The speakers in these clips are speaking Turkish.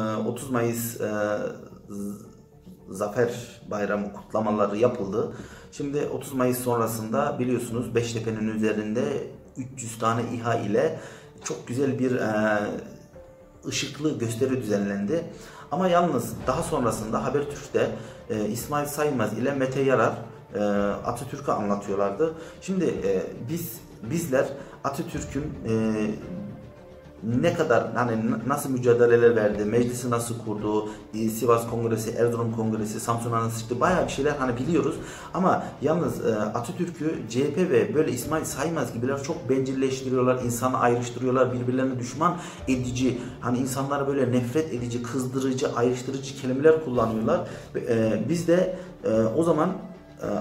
30 Mayıs e, Zafer Bayramı kutlamaları yapıldı. Şimdi 30 Mayıs sonrasında biliyorsunuz Beştepe'nin üzerinde 300 tane İHA ile çok güzel bir e, ışıklı gösteri düzenlendi. Ama yalnız daha sonrasında Habertürk'te e, İsmail Saymaz ile Mete Yarar e, Atatürk'ü anlatıyorlardı. Şimdi e, biz bizler Atatürk'ün e, ne kadar hani nasıl mücadeleler verdi, meclisi nasıl kurdu, e, Sivas Kongresi, Erzurum Kongresi, Samsun'a nasıl çıktı bayağı bir şeyler hani biliyoruz. Ama yalnız e, Atatürk'ü CHP ve böyle İsmail Saymaz gibiler çok bencilleştiriyorlar, insanı ayrıştırıyorlar, birbirlerine düşman edici, hani insanlara böyle nefret edici, kızdırıcı, ayrıştırıcı kelimeler kullanıyorlar. E, biz de o zaman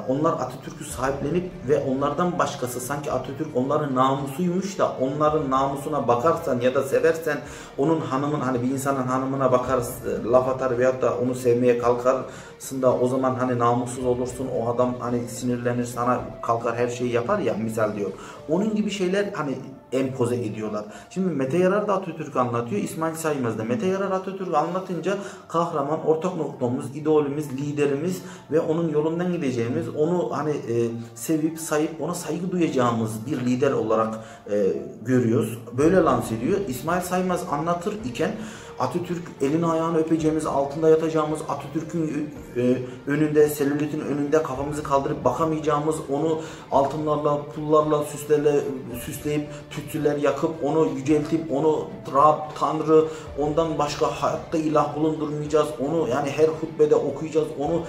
onlar Atatürk'ü sahiplenip ve onlardan başkası sanki Atatürk onların namusuymuş da onların namusuna bakarsan ya da seversen onun hanımın hani bir insanın hanımına bakar laf atar veyahut da onu sevmeye kalkarsın da o zaman hani namussuz olursun o adam hani sinirlenir sana kalkar her şeyi yapar ya misal diyor. Onun gibi şeyler hani empoze ediyorlar. Şimdi Mete Yarar da Atatürk'ü anlatıyor. İsmail Saymaz da. Mete Yarar Atatürk'ü anlatınca kahraman, ortak noktamız, idolümüz, liderimiz ve onun yolundan gideceğimiz, onu hani e, sevip sayıp ona saygı duyacağımız bir lider olarak e, görüyoruz. Böyle lanse ediyor. İsmail Saymaz anlatır iken Atatürk elini ayağını öpeceğimiz, altında yatacağımız, Atatürk'ün e, önünde, selülitin önünde kafamızı kaldırıp bakamayacağımız, onu altınlarla, pullarla süslerle, süsleyip tütsüler yakıp, onu yüceltip, onu Rab, Tanrı, ondan başka hayatta ilah bulundurmayacağız. Onu yani her hutbede okuyacağız. Onu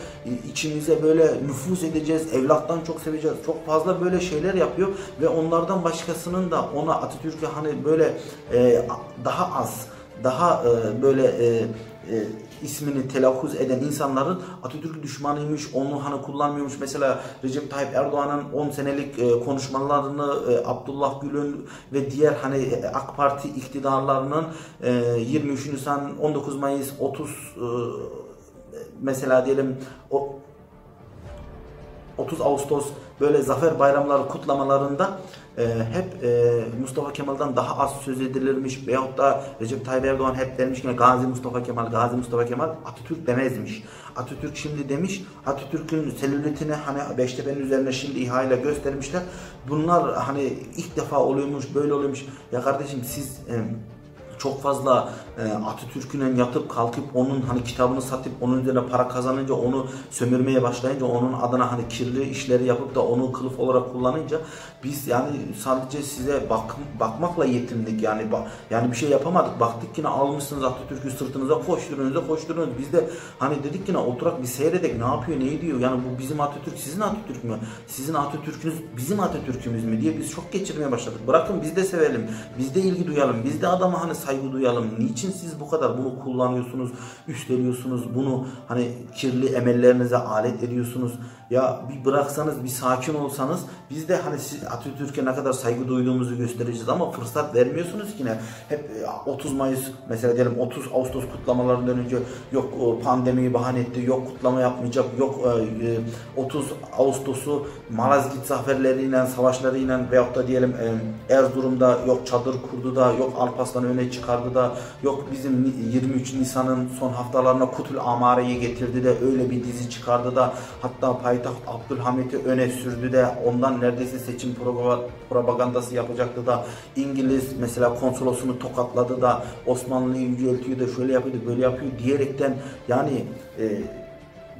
içimize böyle nüfuz edeceğiz. Evlattan çok seveceğiz. Çok fazla böyle şeyler yapıyor ve onlardan başkasının da ona Atatürk'e hani böyle e, daha az daha e, böyle e, e, ismini telaffuz eden insanların Atatürk düşmanıymış, onu hani kullanmıyormuş. Mesela Recep Tayyip Erdoğan'ın 10 senelik e, konuşmalarını e, Abdullah Gül'ün ve diğer hani e, AK Parti iktidarlarının e, 23 Nisan, 19 Mayıs, 30 e, mesela diyelim o 30 Ağustos böyle zafer bayramları kutlamalarında e, hep e, Mustafa Kemal'dan daha az söz edilirmiş veyahut da Recep Tayyip Erdoğan hep demiş ki Gazi Mustafa Kemal, Gazi Mustafa Kemal Atatürk demezmiş. Atatürk şimdi demiş Atatürk'ün selülitini hani Beştepe'nin üzerine şimdi İHA ile göstermişler. Bunlar hani ilk defa oluyormuş, böyle oluyormuş. Ya kardeşim siz e, çok fazla e, Atatürk'ün yatıp kalkıp onun hani kitabını satıp onun üzerine para kazanınca onu sömürmeye başlayınca onun adına hani kirli işleri yapıp da onu kılıf olarak kullanınca biz yani sadece size bak, bakmakla yetindik yani yani bir şey yapamadık. Baktık yine almışsınız Atatürk'ü sırtınıza koşturunuza koşturunuz. Biz de hani dedik yine oturak bir seyredek ne yapıyor ne ediyor. Yani bu bizim Atatürk sizin Atatürk mü? Sizin Atatürk'ünüz bizim Atatürk'ümüz mü diye biz çok geçirmeye başladık. Bırakın biz de sevelim. Biz de ilgi duyalım. Biz de adama hani saygı duyalım. Niçin siz bu kadar bunu kullanıyorsunuz, üstleniyorsunuz, bunu hani kirli emellerinize alet ediyorsunuz? Ya bir bıraksanız, bir sakin olsanız biz de hani siz Atatürk'e ne kadar saygı duyduğumuzu göstereceğiz ama fırsat vermiyorsunuz ki ne? Hep 30 e, Mayıs mesela diyelim 30 Ağustos kutlamalarından önce yok pandemiyi bahane etti, yok kutlama yapmayacak, yok 30 e, e, Ağustos'u Malazgirt zaferleriyle, savaşlarıyla veyahut da diyelim Erzurum'da yok çadır kurdu da, yok Alparslan'ı öne çıkardı da, yok bizim 23 Nisan'ın son haftalarına Kutul Amare'yi getirdi de öyle bir dizi çıkardı da hatta pay payitaht Abdülhamit'i öne sürdü de ondan neredeyse seçim propagandası yapacaktı da İngiliz mesela konsolosunu tokatladı da Osmanlı'yı yüceltiyor da şöyle yapıyor da böyle yapıyor diyerekten yani e,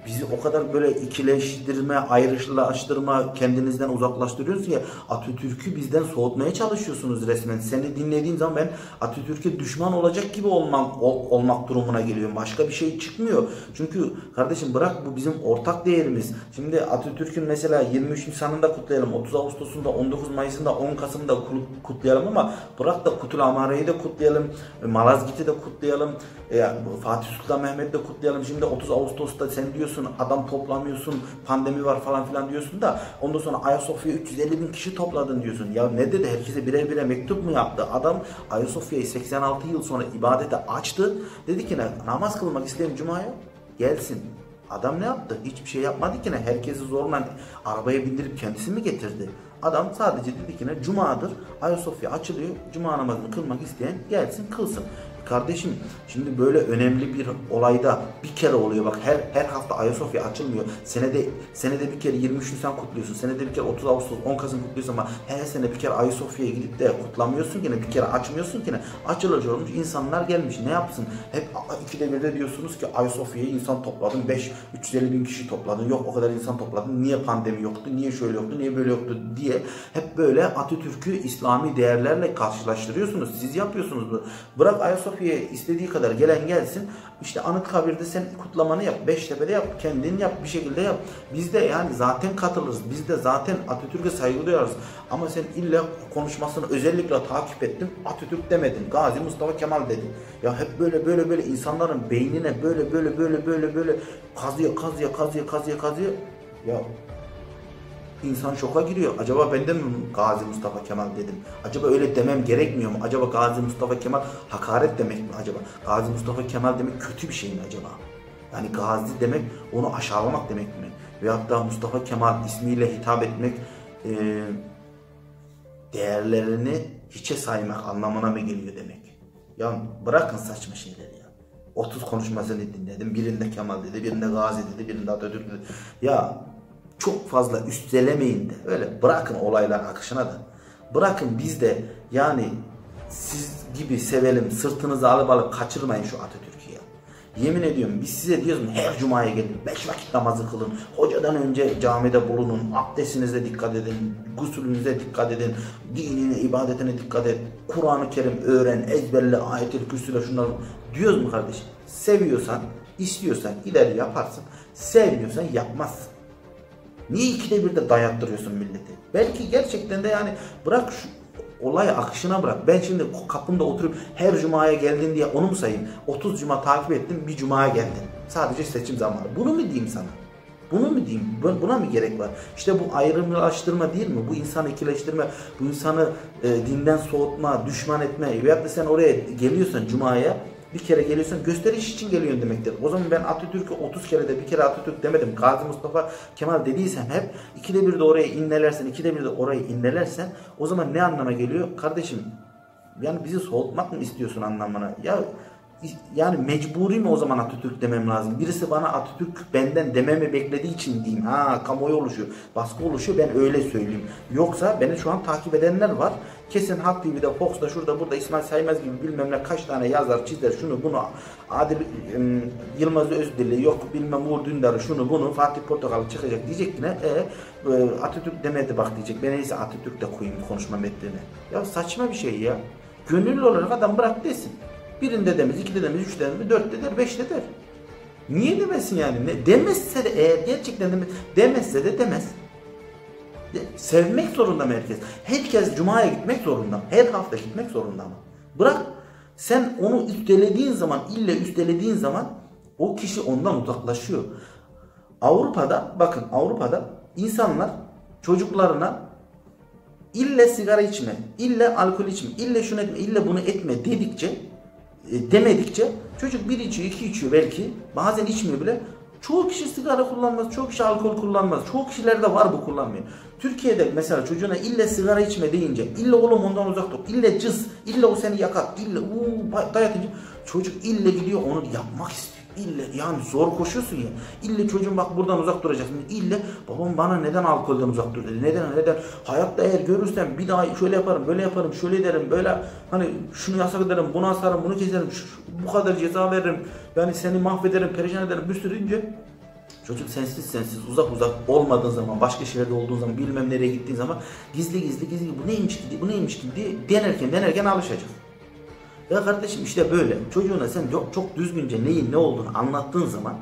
bizi o kadar böyle ikileştirme, ayrışlaştırma, kendinizden uzaklaştırıyorsunuz ki Atatürk'ü bizden soğutmaya çalışıyorsunuz resmen. Seni dinlediğim zaman ben Atatürk'e düşman olacak gibi olmak, ol, olmak durumuna geliyorum. Başka bir şey çıkmıyor. Çünkü kardeşim bırak bu bizim ortak değerimiz. Şimdi Atatürk'ün mesela 23 Nisan'ında kutlayalım, 30 Ağustos'unda, 19 Mayıs'ında, 10 Kasım'da kutlayalım ama bırak da Kutul Amare'yi de kutlayalım, Malazgirt'i de kutlayalım, e, Fatih Sultan Mehmet'i de kutlayalım. Şimdi 30 Ağustos'ta sen diyorsun diyorsun, adam toplamıyorsun, pandemi var falan filan diyorsun da ondan sonra Ayasofya 350 bin kişi topladın diyorsun. Ya ne dedi? Herkese birer birer mektup mu yaptı? Adam Ayasofya'yı 86 yıl sonra ibadete açtı. Dedi ki? Namaz kılmak isteyen Cuma'ya gelsin. Adam ne yaptı? Hiçbir şey yapmadı ki ne? Herkesi zorla arabaya bindirip kendisi mi getirdi? Adam sadece dedi ki ne? Cuma'dır. Ayasofya açılıyor. Cuma namazını kılmak isteyen gelsin kılsın. Kardeşim şimdi böyle önemli bir olayda bir kere oluyor bak her her hafta Ayasofya açılmıyor. Senede senede bir kere 23 Nisan kutluyorsun. Senede bir kere 30 Ağustos 10 Kasım kutluyorsun ama her sene bir kere Ayasofya'ya gidip de kutlamıyorsun ki ne bir kere açmıyorsun ki ne. Açılacak olmuş insanlar gelmiş ne yapsın? Hep ikide bir de diyorsunuz ki Ayasofya'ya insan topladın 5 350 bin kişi topladın. Yok o kadar insan topladın. Niye pandemi yoktu? Niye şöyle yoktu? Niye böyle yoktu diye hep böyle Atatürk'ü İslami değerlerle karşılaştırıyorsunuz. Siz yapıyorsunuz bu. Bırak Ayasofya'ya istediği kadar gelen gelsin. İşte Anıtkabir'de sen kutlamanı yap. Beştepe'de yap. Kendin yap. Bir şekilde yap. Biz de yani zaten katılırız. Biz de zaten Atatürk'e saygı duyarız. Ama sen illa konuşmasını özellikle takip ettin. Atatürk demedin. Gazi Mustafa Kemal dedin. Ya hep böyle böyle böyle insanların beynine böyle böyle böyle böyle böyle kazıyor kazıyor kazıyor kazıyor kazıyor. Ya insan şoka giriyor. Acaba ben de mi Gazi Mustafa Kemal dedim? Acaba öyle demem gerekmiyor mu? Acaba Gazi Mustafa Kemal hakaret demek mi acaba? Gazi Mustafa Kemal demek kötü bir şey mi acaba? Yani Gazi demek onu aşağılamak demek mi? Veyahut da Mustafa Kemal ismiyle hitap etmek e, değerlerini hiçe saymak anlamına mı geliyor demek? Ya bırakın saçma şeyleri ya. 30 konuşmasını dinledim. Birinde Kemal dedi, birinde Gazi dedi, birinde Atatürk dedi. Ya çok fazla üstelemeyin de. Öyle bırakın olaylar akışına da. Bırakın biz de yani siz gibi sevelim sırtınızı alıp alıp kaçırmayın şu Atatürk'ü ya. Yemin ediyorum biz size diyoruz mu her cumaya gelin beş vakit namazı kılın. Hocadan önce camide bulunun abdestinize dikkat edin gusülünüze dikkat edin dinine ibadetine dikkat et. Kur'an-ı Kerim öğren ezberle ayet-el kürsüyle şunları diyoruz mu kardeşim? Seviyorsan istiyorsan gider yaparsın sevmiyorsan yapmazsın Niye ikide bir de dayattırıyorsun milleti? Belki gerçekten de yani bırak şu olay akışına bırak. Ben şimdi kapında oturup her cumaya geldin diye onu mu sayayım? 30 cuma takip ettim bir cumaya geldin. Sadece seçim zamanı. Bunu mu diyeyim sana? Bunu mu diyeyim? Buna mı gerek var? İşte bu ayrımlaştırma değil mi? Bu insanı ikileştirme, bu insanı e, dinden soğutma, düşman etme. Veyahut da sen oraya geliyorsan Cuma'ya bir kere geliyorsan gösteriş için geliyorsun demektir. O zaman ben Atatürk'ü 30 kere de bir kere Atatürk demedim. Gazi Mustafa Kemal dediysem hep ikide bir de oraya innelersen, ikide bir de orayı innelersen o zaman ne anlama geliyor? Kardeşim yani bizi soğutmak mı istiyorsun anlamına? Ya yani mecburi mi o zaman Atatürk demem lazım? Birisi bana Atatürk benden dememi beklediği için diyeyim. Ha kamuoyu oluşuyor. Baskı oluşuyor ben öyle söyleyeyim. Yoksa beni şu an takip edenler var. Kesin Halk TV'de, Fox'ta, şurada, burada İsmail Saymaz gibi bilmem ne kaç tane yazar, çizer, şunu bunu, Adil ım, Yılmaz Özdilli, yok bilmem Uğur Dündar, şunu bunu, Fatih Portakal çıkacak diyecek yine, e, e, Atatürk demedi bak diyecek. Ben neyse Atatürk de koyayım konuşma metnine. Ya saçma bir şey ya. Gönüllü olarak adam bırak desin. Birinde demez, ikide demez, üçte demez, dörtte der, beşte der. Niye demesin yani? Ne? Demezse de eğer gerçekten demez, demezse de demez. Sevmek zorunda mı herkes? Herkes Cuma'ya gitmek zorunda Her hafta gitmek zorunda mı? Bırak sen onu üstelediğin zaman, ille üstelediğin zaman o kişi ondan uzaklaşıyor. Avrupa'da, bakın Avrupa'da insanlar çocuklarına ille sigara içme, ille alkol içme, ille şunu etme, ille bunu etme dedikçe, e, demedikçe çocuk bir içiyor, iki içiyor belki, bazen içmiyor bile. Çoğu kişi sigara kullanmaz, çoğu kişi alkol kullanmaz. Çoğu kişilerde var bu kullanmıyor. Türkiye'de mesela çocuğuna ille sigara içme deyince, ille oğlum ondan uzak dur, ille cız, ille o seni yakar, ille uuu dayatınca çocuk ille gidiyor onu yapmak istiyor. İlle yani zor koşuyorsun ya. İlle çocuğun bak buradan uzak duracaksın. İlle babam bana neden alkolden uzak dur dedi. Neden neden? Hayatta eğer görürsem bir daha şöyle yaparım, böyle yaparım, şöyle ederim, böyle hani şunu yasak ederim, bunu asarım, bunu keserim, şu, bu kadar ceza veririm. Yani seni mahvederim, perişan ederim bir sürü deyince Çocuk sensiz sensiz uzak uzak olmadığın zaman başka şehirde olduğun zaman bilmem nereye gittiğin zaman gizli gizli gizli bu neymiş ki bu neymiş ki diye denerken denerken alışacak. Ya kardeşim işte böyle çocuğuna sen çok, çok düzgünce neyin ne olduğunu anlattığın zaman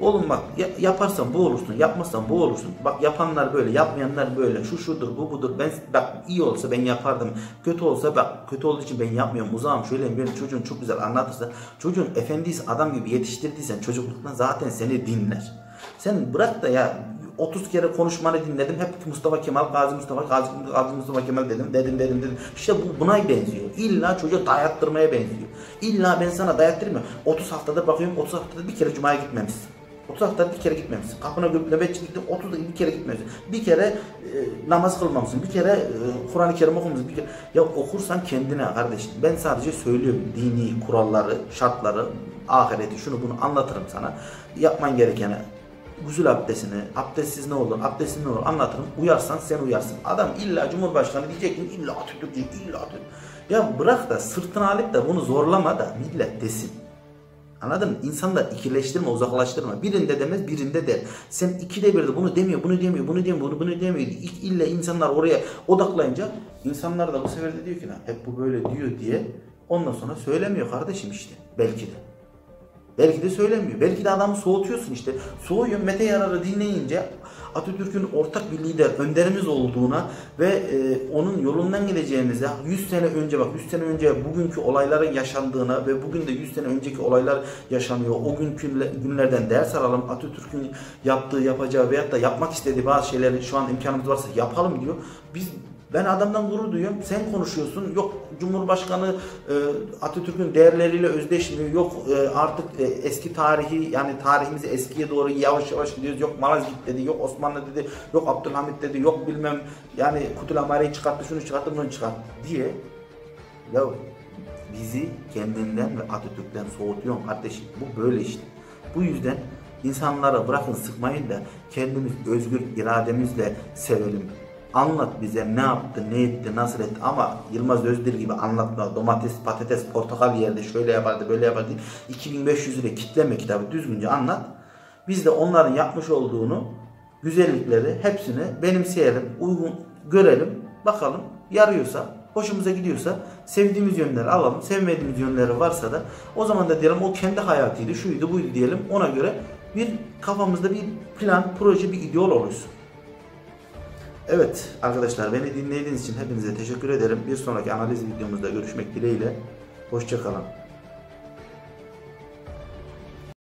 Oğlum bak yaparsan bu olursun, yapmazsan bu olursun. Bak yapanlar böyle, yapmayanlar böyle. Şu şudur, bu budur. Ben bak iyi olsa ben yapardım. Kötü olsa bak kötü olduğu için ben yapmıyorum. Uzağım şöyle benim çocuğun çok güzel anlatırsa. Çocuğun efendiyse adam gibi yetiştirdiysen çocukluktan zaten seni dinler. Sen bırak da ya 30 kere konuşmanı dinledim. Hep Mustafa Kemal, Gazi Mustafa, Gazi, Gazi Mustafa Kemal dedim, dedim, dedim, dedim. İşte bu buna benziyor. İlla çocuğa dayattırmaya benziyor. İlla ben sana dayattırmıyorum. 30 haftada bakıyorum, 30 haftada bir kere cumaya gitmemişsin. 30 haftada bir kere gitmemişsin. Kapına göp nöbetçi gittin 30 bir kere gitmemişsin. Bir kere e, namaz kılmamışsın. Bir kere e, Kur'an-ı Kerim okumamışsın. Bir kere ya okursan kendine kardeşim. Ben sadece söylüyorum dini kuralları, şartları, ahireti şunu bunu anlatırım sana. Yapman gerekeni gusül abdestini, abdestsiz ne olur, abdestsiz ne olur anlatırım. Uyarsan sen uyarsın. Adam illa Cumhurbaşkanı diyecek ki illa Atatürk diyecek, illa Atatürk. Ya bırak da sırtını alıp da bunu zorlama da millet desin. Anladın mı? İnsanlar ikileştirme, uzaklaştırma. Birinde demez, birinde der. Sen ikide birde bunu demiyor, bunu demiyor, bunu demiyor, bunu, bunu demiyor. İ- İlla insanlar oraya odaklayınca insanlar da bu sefer de diyor ki "Lan hep bu böyle diyor diye ondan sonra söylemiyor kardeşim işte. Belki de. Belki de söylemiyor. Belki de adamı soğutuyorsun işte. Soğuyor. Mete Yarar'ı dinleyince Atatürk'ün ortak bir lider, önderimiz olduğuna ve e, onun yolundan gideceğimize 100 sene önce bak 100 sene önce bugünkü olayların yaşandığına ve bugün de 100 sene önceki olaylar yaşanıyor. O günkü günlerden ders alalım. Atatürk'ün yaptığı, yapacağı veyahut da yapmak istediği bazı şeyleri şu an imkanımız varsa yapalım diyor. Biz ben adamdan gurur duyuyorum. Sen konuşuyorsun. Yok Cumhurbaşkanı e, Atatürk'ün değerleriyle özdeşmiyor. Yok e, artık e, eski tarihi yani tarihimizi eskiye doğru yavaş yavaş gidiyoruz. Yok Malazgirt dedi, yok Osmanlı dedi, yok Abdülhamit dedi, yok bilmem yani Kutulamare'yi çıkarttı, şunu çıkarttı, bunu çıkarttı diye. Ya bizi kendinden ve Atatürk'ten soğutuyorsun kardeşim. Bu böyle işte. Bu yüzden insanlara bırakın sıkmayın da kendimiz özgür irademizle sevelim. Anlat bize ne yaptı, ne etti, nasıl etti ama Yılmaz Özdil gibi anlatma. Domates, patates, portakal yerde şöyle yapardı, böyle yapardı. 2500 lira kitleme kitabı düzgünce anlat. Biz de onların yapmış olduğunu, güzellikleri hepsini benimseyelim, uygun görelim, bakalım yarıyorsa, hoşumuza gidiyorsa sevdiğimiz yönleri alalım, sevmediğimiz yönleri varsa da o zaman da diyelim o kendi hayatıydı, şuydu buydu diyelim ona göre bir kafamızda bir plan, proje, bir ideal oluşsun. Evet arkadaşlar beni dinlediğiniz için hepinize teşekkür ederim. Bir sonraki analiz videomuzda görüşmek dileğiyle. Hoşçakalın.